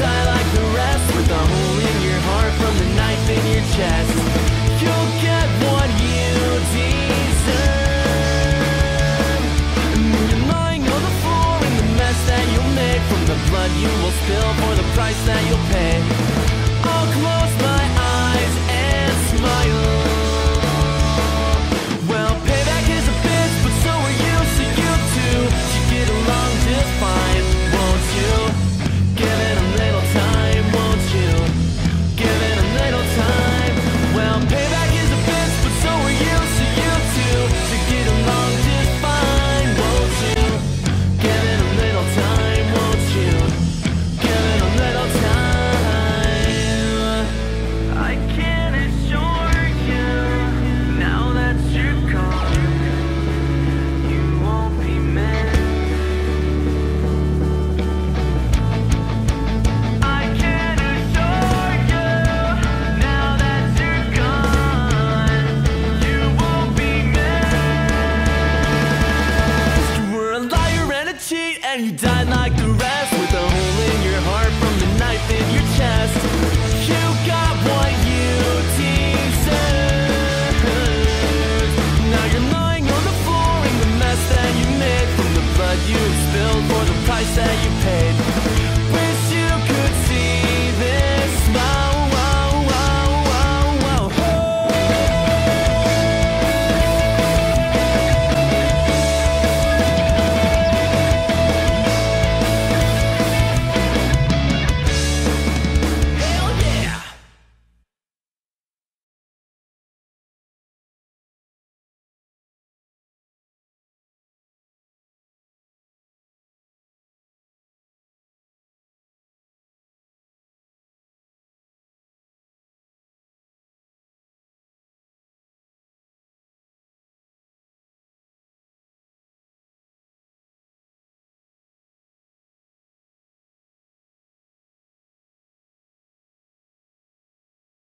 die like the rest. With a hole in your heart from the knife in your chest. You'll get what you deserve. And then you're lying on the floor in the mess that you'll make. From the blood you will spill for the price that you'll pay. the rest with a hole in your heart from the knife in your chest.